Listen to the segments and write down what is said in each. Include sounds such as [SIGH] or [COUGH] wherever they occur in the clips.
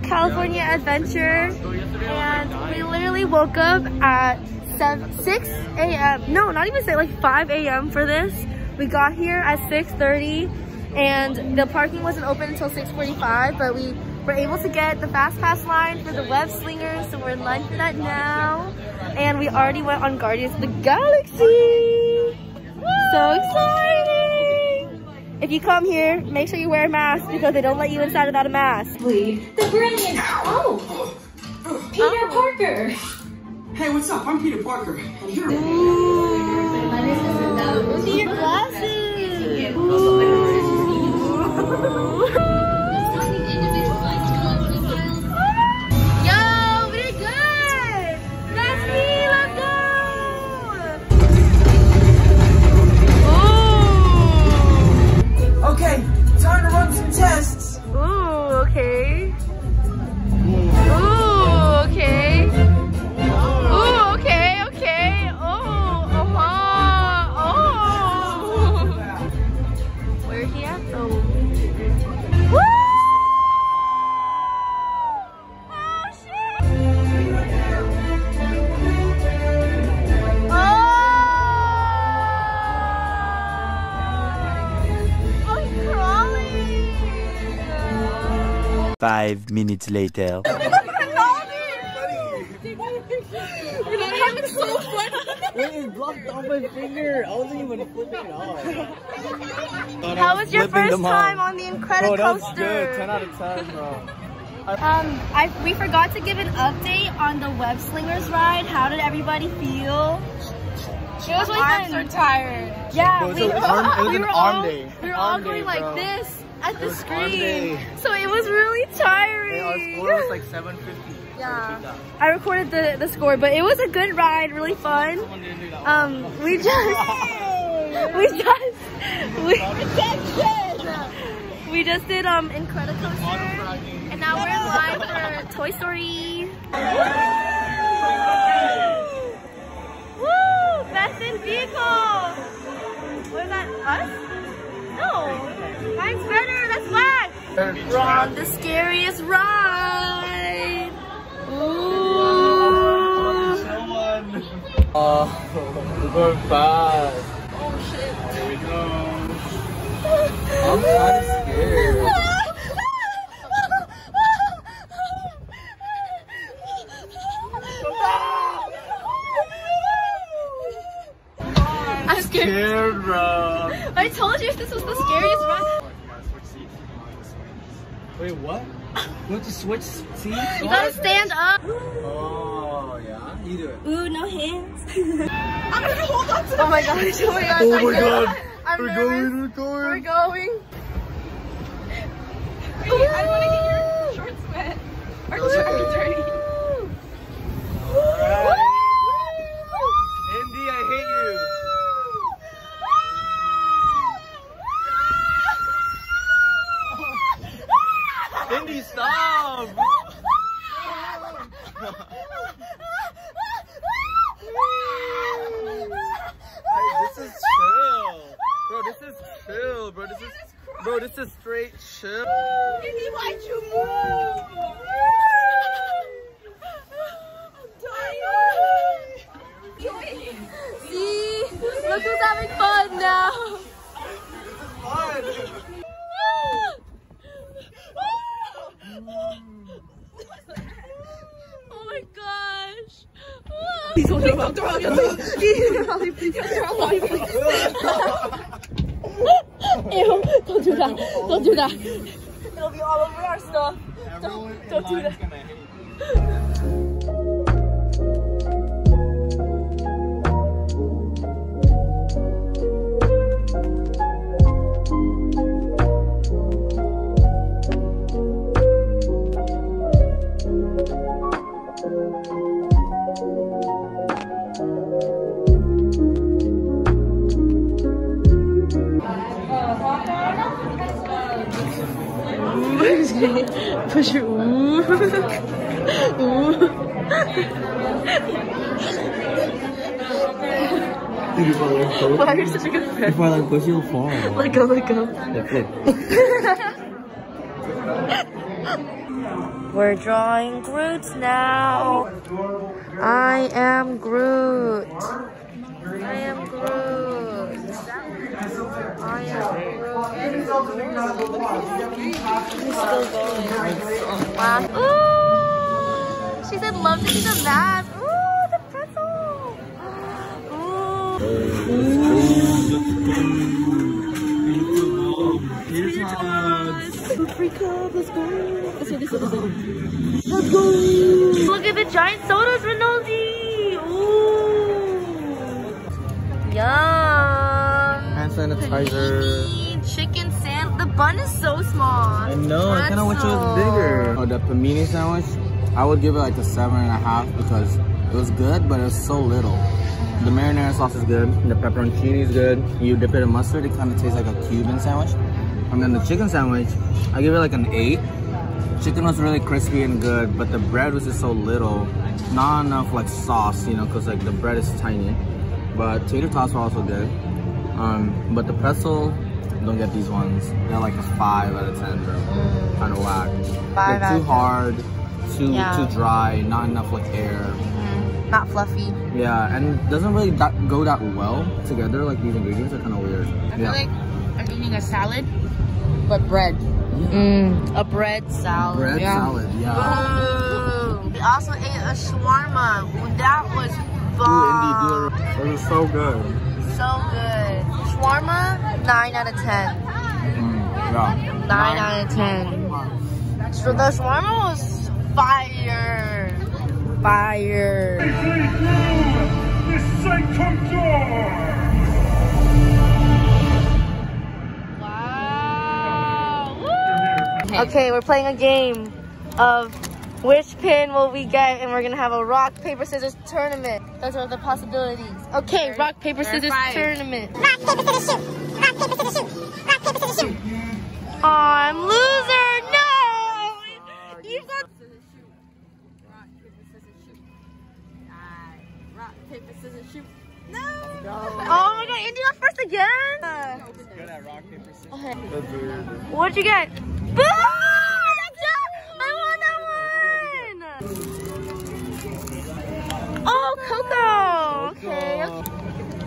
California Adventure and we literally woke up at 7, 6 a.m. No, not even say like 5 a.m. for this. We got here at 6.30 and the parking wasn't open until 6.45 but we were able to get the fast pass line for the web slingers so we're in line for that now. And we already went on Guardians of the Galaxy. If you come here, make sure you wear a mask because they don't let you inside without a mask. The brilliant, oh, Peter Oh. Parker. Hey, what's up? I'm Peter Parker. And you're... See your glasses! Yo, Five minutes later. [LAUGHS] Wait, it blocked on my finger. I wasn't even flipping it off. How was your Flipping first time on the Bro, Incredicoaster? that was good. 10 out of 10, bro. Um, I we forgot to give an update on the web slingers ride. How did everybody feel? It was really Arms fun. are tired. Yeah, It was we, an it was we an were arm all, day. We were Arm all day, going like this at the screen, so it was really tiring. Hey, our score was like 750. [LAUGHS] Yeah. I recorded the the score, but it was a good ride, really fun. Someone didn't do that. Um, we [LAUGHS] just, [LAUGHS] we just, we, we just did um Incredicoaster, and now we're live for Toy Story. We're on the scariest ride. Ooh. Oh, [LAUGHS] we're going fast. Oh shit. Here we go. I'm kind of [LAUGHS] scared. I'm scared. Scared, bro. I told you if this was the Wait, what? You want to switch seats? You gotta stand up. Oh, yeah? You do it. Ooh, no hands. [LAUGHS] I'm gonna hold on to Oh my gosh, oh my gosh. Oh my nervous. god. I'm We're nervous. going, we're going. We're going. Wait, I want to get your shorts wet. Or just dirty. Alright. Indy, I hate you. Indy, stop. Hey, this is chill. Bro, this is chill, bro. This is Bro, this is straight chill. Indy, why'd you move? See? Look who's having fun now. Oh my gosh. Please don't throw up. Throw up. Please. [LAUGHS] [LAUGHS] Ew, don't do that. Don't do that. It'll be all over our stuff. Don't, don't do that. Push ooh. [LAUGHS] ooh. I like push, Why are you such a good friend? if I like push, you'll fall. Let go, let go. Like, look. [LAUGHS] We're drawing Groot now. I am Groot. I am Groot. I am. Wow. Ooh! She said love to see the map. Ooh, the pretzel. Ooh. Let's go, let's go. Let's go. Look at the giant sodas, Renaldy. Ooh. Yum. Sanitizer. Panini, Chicken sand. The bun is so small. I know, I kind of wish it was bigger. Oh, the panini sandwich, I would give it like a seven and a half because it was good, but it was so little. The marinara sauce is good, the pepperoncini is good. You dip it in mustard, it kind of tastes like a Cuban sandwich. And then the chicken sandwich, I give it like an eight. Chicken was really crispy and good, but the bread was just so little. Not enough like sauce, you know, because like the bread is tiny. But tater tots were also good. Um, but the pretzel, don't get these ones. They're like a five out of ten, bro. Kind of whack. Five They're out too hard, too Yeah. too dry, not enough like air. Mm, Not fluffy. Yeah, and doesn't really that, go that well together. Like these ingredients are kind of weird. yeah. like I'm eating a salad, but bread. Mm, a bread salad. Bread salad, yeah. Ooh. We also ate a shawarma. That was Ooh, bomb. Indy, do it. It was so good. So good. Shawarma, 9 out of 10. 9 Mm, yeah. out of 10. So the shawarma was fire. Fire. Wow. Okay, we're playing a game of which pin will we get, and we're gonna have a rock, paper, scissors tournament. Those are the possibilities. Okay, rock, paper, scissors tournament. Rock, paper, scissors, shoot. Rock, paper, scissors, shoot. Rock, paper, scissors, shoot. I'm loser. No. You got. No. Oh my god, Indy got first again. Good at rock, paper, scissors. Okay. What'd you get? Boom!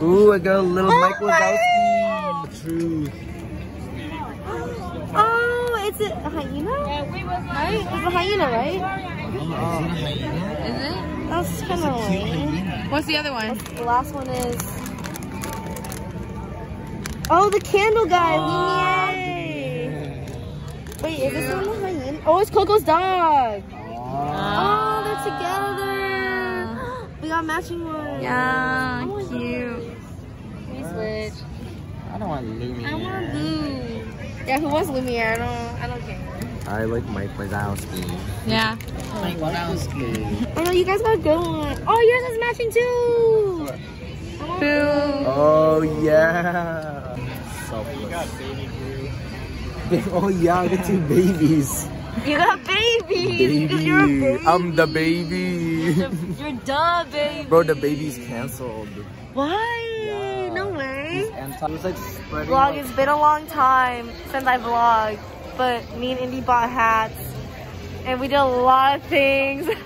Ooh, I got a little Oh Mike my Wazowski. Truth. Oh, it's a hyena? Right? It's a hyena, right? Oh, Is it? That's kind of lame. What's the other one? The last one is... Oh, the candle guy! Yay! Wait, is this one the hyena? Oh, it's Coco's dog! Oh, they're together! [GASPS] We got matching ones. Yeah, Oh, cute. We switch. I don't want Lumiere. I want blue. Yeah, who wants Lumiere? I don't, I don't care. I like Mike Wazowski. Yeah. Mike Wazowski. Oh, I know you guys got a good one. Oh, yours is matching too. Boo. Oh yeah. Selfless. [LAUGHS] Oh yeah, I got two babies. You got babies. 'cause You're a baby. I'm the baby. You're the baby. Bro, the baby's canceled. Why? Mm-hmm. And it was like spreading. Vlog, it's been a long time since I vlogged, but me and Indy bought hats, and we did a lot of things. [LAUGHS]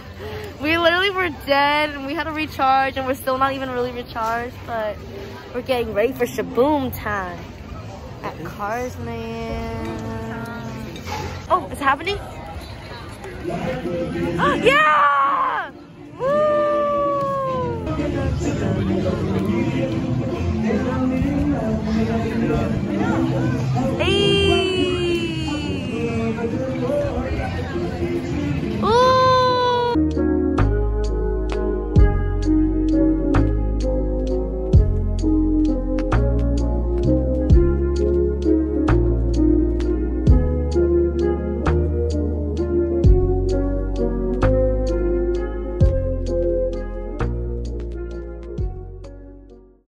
We literally were dead, and we had to recharge, and we're still not even really recharged, but we're getting ready for Sh-Boom time at Cars Land. Oh, it's happening? [GASPS] yeah!